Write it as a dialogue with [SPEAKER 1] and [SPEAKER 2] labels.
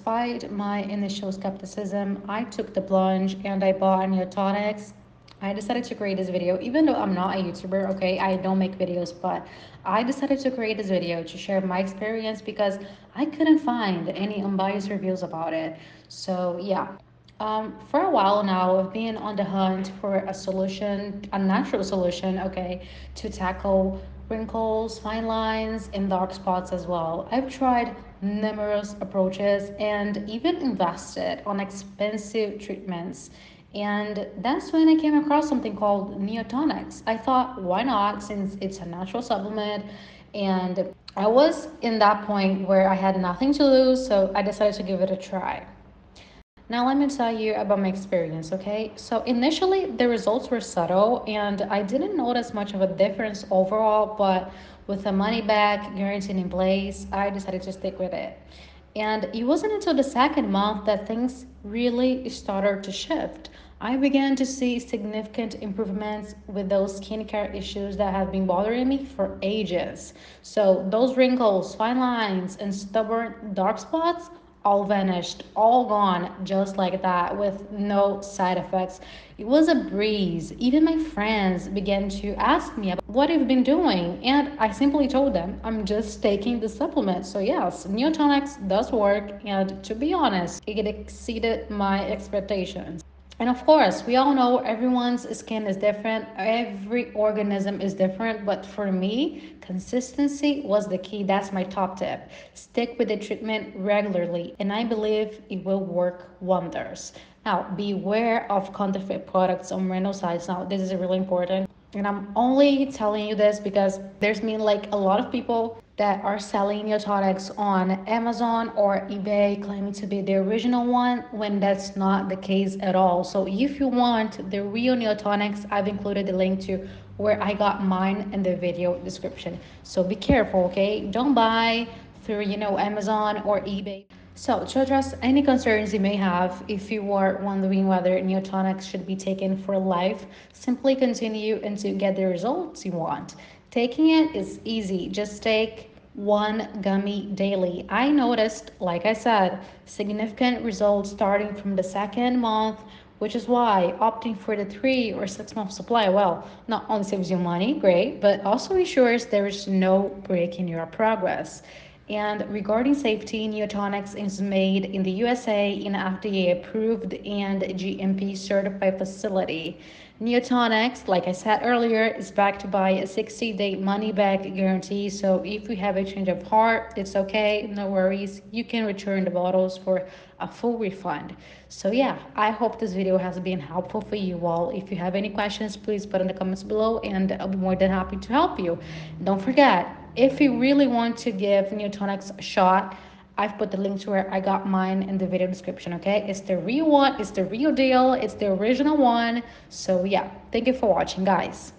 [SPEAKER 1] despite my initial skepticism, I took the plunge and I bought Neotonics. I decided to create this video, even though I'm not a YouTuber, okay? I don't make videos, but I decided to create this video to share my experience because I couldn't find any unbiased reviews about it. So yeah, um, for a while now, I've been on the hunt for a solution, a natural solution, okay, to tackle wrinkles, fine lines, and dark spots as well. I've tried numerous approaches and even invested on expensive treatments. And that's when I came across something called Neotonics. I thought, why not, since it's a natural supplement and I was in that point where I had nothing to lose, so I decided to give it a try. Now let me tell you about my experience, okay? So initially the results were subtle and I didn't notice much of a difference overall, but with the money back guarantee in place, I decided to stick with it. And it wasn't until the second month that things really started to shift. I began to see significant improvements with those skincare issues that have been bothering me for ages. So, those wrinkles, fine lines, and stubborn dark spots all vanished, all gone, just like that, with no side effects. It was a breeze. Even my friends began to ask me about what I've been doing, and I simply told them I'm just taking the supplement. So, yes, Neotonics does work, and to be honest, it exceeded my expectations. And of course, we all know everyone's skin is different, every organism is different, but for me, consistency was the key. That's my top tip. Stick with the treatment regularly, and I believe it will work wonders. Now, beware of counterfeit products on random sites. Now, this is really important. And I'm only telling you this because there's been like a lot of people that are selling Neotonics on Amazon or eBay claiming to be the original one when that's not the case at all. So if you want the real neotonics, I've included the link to where I got mine in the video description. So be careful, okay? Don't buy through, you know, Amazon or eBay. So to address any concerns you may have, if you are wondering whether Neotonics should be taken for life, simply continue until you get the results you want. Taking it is easy. Just take one gummy daily. I noticed, like I said, significant results starting from the second month, which is why opting for the three or six month supply, well, not only saves you money, great, but also ensures there is no break in your progress. And regarding safety, Neotonics is made in the USA in FDA approved and GMP certified facility. Neotonics, like I said earlier, is backed by a 60 day money back guarantee. So if you have a change of heart, it's okay, no worries. You can return the bottles for a full refund. So yeah, I hope this video has been helpful for you all. If you have any questions, please put in the comments below and I'll be more than happy to help you. Don't forget, if you really want to give Neotonics a shot, I've put the link to where I got mine in the video description, okay? It's the real one, it's the real deal, it's the original one. So yeah, thank you for watching, guys.